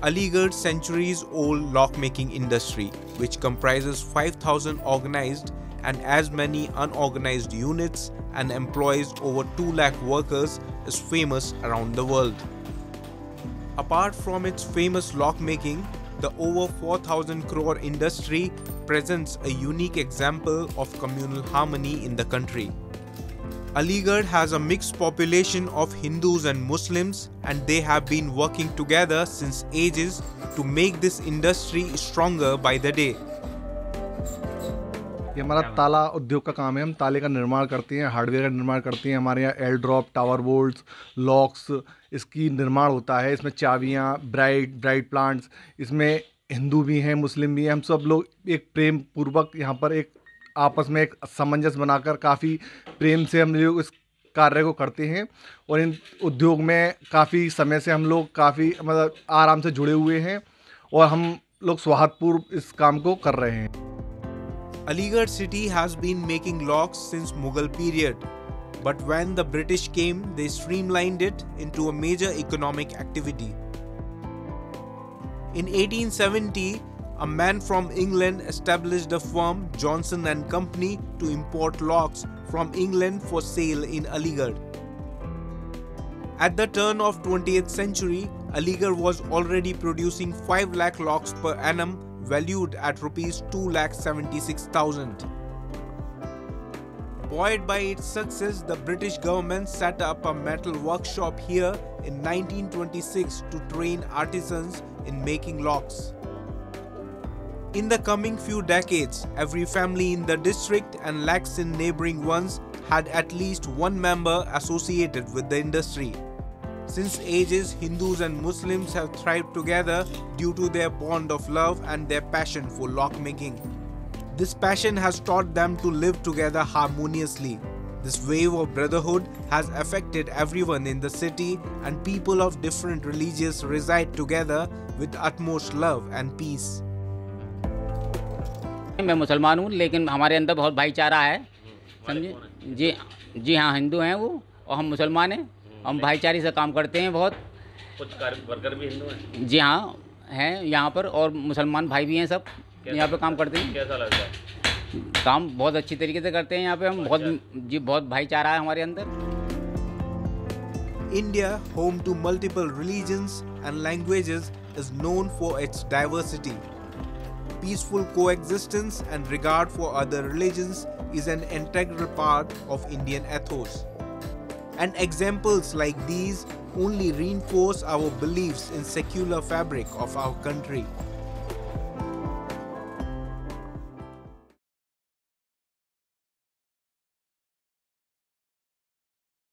Aligarh centuries old lockmaking industry, which comprises 5,000 organized and as many unorganized units and employs over 2 lakh workers, is famous around the world. Apart from its famous lockmaking, the over 4000 crore industry presents a unique example of communal harmony in the country. Aligarh has a mixed population of Hindus and Muslims and they have been working together since ages to make this industry stronger by the day. ये हमारा ताला उद्योग का काम है। हम ताले का निर्माण करते हैं हार्डवेयर का निर्माण करते हैं। हमारे यहाँ L drop tower bolts locks इसकी निर्माण होता है। इसमें चाबियाँ ब्राइट ब्राइट प्लांट्स इसमें हिंदू भी हैं मुस्लिम भी हैं। हम सब लोग एक प्रेम पूर्वक यहाँ पर एक आपस में एक सामंजस्य बनाकर काफ़ी प्रेम से हम लोग इस कार्य को करते हैं और इन उद्योग में काफ़ी समय से हम लोग काफ़ी मतलब आराम से जुड़े हुए हैं और हम लोग स्वाहतपूर्व इस काम को कर रहे हैं। Aligarh city has been making locks since Mughal period but when the British came they streamlined it into a major economic activity in 1870 a man from England established a firm, Johnson and Company, to import locks from England for sale in Aligarh. At the turn of 20th century, Aligarh was already producing 5 lakh locks per annum valued at rupees 2,76,000. Buoyed by its success, the British government set up a metal workshop here in 1926 to train artisans in making locks. In the coming few decades, every family in the district and lakhs in neighboring ones had at least one member associated with the industry. Since ages, Hindus and Muslims have thrived together due to their bond of love and their passion for lockmaking. This passion has taught them to live together harmoniously. This wave of brotherhood has affected everyone in the city, and people of different religions reside together with utmost love and peace. मैं मुसलमान हूँ लेकिन हमारे अंदर बहुत भाईचारा है समझे? जी जी हाँ हिंदू हैं वो और हम मुसलमान हैं हम भाईचारे से काम करते हैं बहुत। कुछ वर्कर भी हिंदू हैं? जी हाँ हैं यहाँ पर और मुसलमान भाई भी हैं सब यहाँ पे काम करते हैं। कैसा लगता है? काम बहुत अच्छी तरीके से करते हैं यहाँ पे हम बहुत जी बहुत भाईचारा है हमारे अंदर। India, home to multiple religions and languages, is known for its diversity. Peaceful coexistence and regard for other religions is an integral part of Indian ethos. And examples like these only reinforce our beliefs in secular fabric of our country.